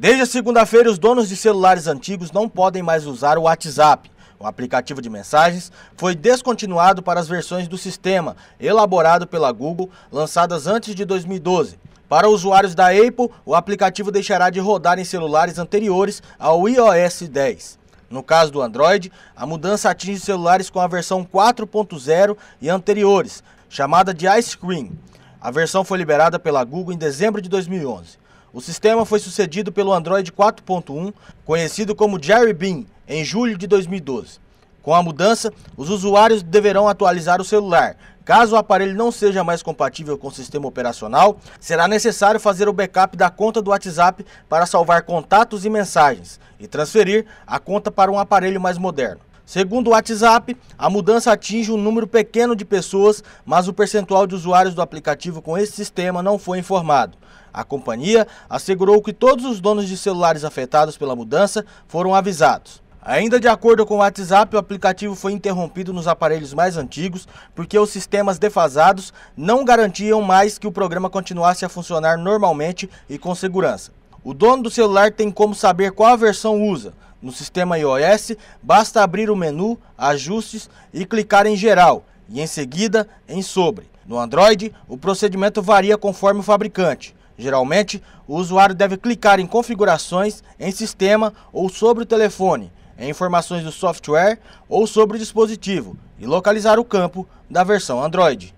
Desde segunda-feira, os donos de celulares antigos não podem mais usar o WhatsApp. O aplicativo de mensagens foi descontinuado para as versões do sistema, elaborado pela Google, lançadas antes de 2012. Para usuários da Apple, o aplicativo deixará de rodar em celulares anteriores ao iOS 10. No caso do Android, a mudança atinge celulares com a versão 4.0 e anteriores, chamada de Ice Cream. A versão foi liberada pela Google em dezembro de 2011. O sistema foi sucedido pelo Android 4.1, conhecido como Jerry Bean, em julho de 2012. Com a mudança, os usuários deverão atualizar o celular. Caso o aparelho não seja mais compatível com o sistema operacional, será necessário fazer o backup da conta do WhatsApp para salvar contatos e mensagens e transferir a conta para um aparelho mais moderno. Segundo o WhatsApp, a mudança atinge um número pequeno de pessoas, mas o percentual de usuários do aplicativo com esse sistema não foi informado. A companhia assegurou que todos os donos de celulares afetados pela mudança foram avisados. Ainda de acordo com o WhatsApp, o aplicativo foi interrompido nos aparelhos mais antigos porque os sistemas defasados não garantiam mais que o programa continuasse a funcionar normalmente e com segurança. O dono do celular tem como saber qual versão usa. No sistema iOS, basta abrir o menu Ajustes e clicar em Geral e em seguida em Sobre. No Android, o procedimento varia conforme o fabricante. Geralmente, o usuário deve clicar em Configurações, em Sistema ou sobre o telefone, em Informações do software ou sobre o dispositivo e localizar o campo da versão Android.